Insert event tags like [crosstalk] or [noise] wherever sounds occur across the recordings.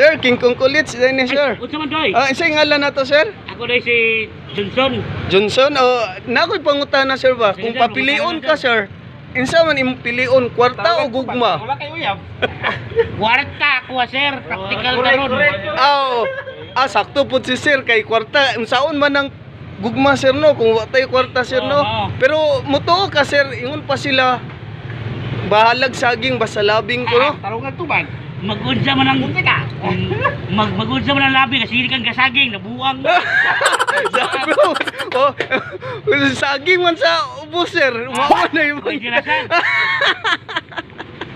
Sir, King Kong Kulits din ni sir. Unsa man doy? Ah, isa ngalan na to sir? Ako doy si Johnson. Johnson, oh, nakoy pangutana sir ba? Kung papilion ka sir, insa man imong pilion, kwarta o gugma? Wala kayo uyab. [laughs] Kwarta ako sir, practical karon. Ah, oh, ah, sakto po si sir kay kwarta. Unsaon man ang gugma sir no kung wa tayo kwarta sir no. Pero mutuo ka sir, ingon pa sila bahalag saging basta labing ko no. Tarungan tuban. Magunsa man ang Unsa ka? mag magunsa man ang labi kasi hindi kang kasaging nabuang. [laughs] Sabi ko, oh, saging man sa sir. Umawa na yung na sir.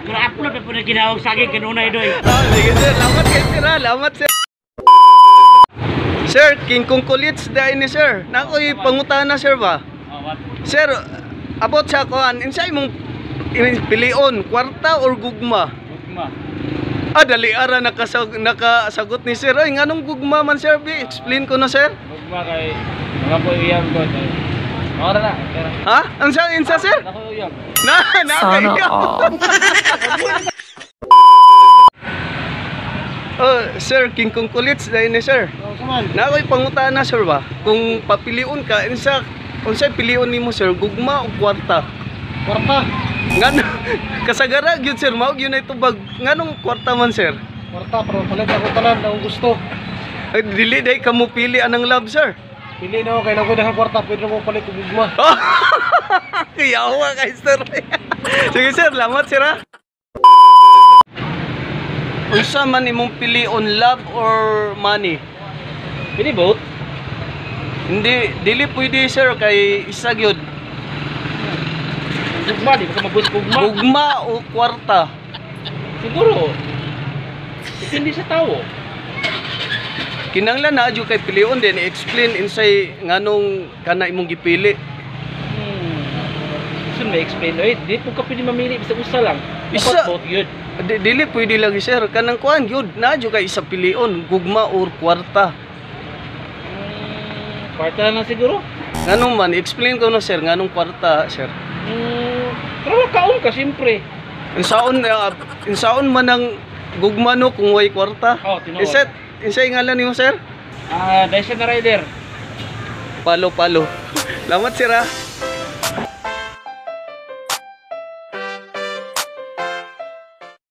Pero upload na po na ginawag saging kanunay doy. Ah, sige sir, lamat kay sir ha, lamat sir. Sir, King Kong Kulits dahil ni sir. Nakoy pangutana sir ba? Oh, what? Sir, abot sa kuan, insay mong imong pilion, kwarta or gugma? Gugma. [laughs] Ah, dali ara nakasag nakasagot ni sir. Ay, nganong gugma man sir? Bi, explain ko na sir. Ugma kay mga po uyab ko. Ora na. Ha? Ang sa insa sir? ako uyab. Na, na Sana. [laughs] Oh, sir, King Kong Kulits dahil ni sir. Oh, saman. Nakoy pangutana sir ba? Kung papilion ka, insa unsay pilion nimo sir, gugma o kwarta? Kwarta. Ngano [laughs] kasagara gyud sir, mao gyud na itubag. Nganong kwarta man sir? Kwarta pero palit ako tanan ang gusto. Ay, dili day kamo pili anang love sir. Pili na ako kay nako dahil kwarta pwede mo palit og gugma. Kiyawa [laughs] kay sir. [laughs] Sige sir, lamat sir ha. Unsa man imong pilion love or money? Pili both. Hindi dili pwede sir kay isa gyud. Gugma di ka mabus gugma. Gugma o kwarta. Siguro. Depende sa tao. Kinanglan na adyo kay pilion din explain insay nganong kana imong gipili. Hmm. Gusto may explain oy, di po ka pwede mamili basta usa lang. Isa. Both yun. Di, dili pwede lagi sir kanang kuan gyud na adyo kay isa pilion gugma or kwarta. Hmm, kwarta na siguro. Nganong man explain ko no sir nganong kwarta sir. Hmm, pero kaon ka siyempre. Insaon uh, insaon man ang gugma no kung way kwarta. Oh, tinuod. Iset insay ngalan nimo sir? Ah, Dyson Rider. Palo palo. Lamat sir ah.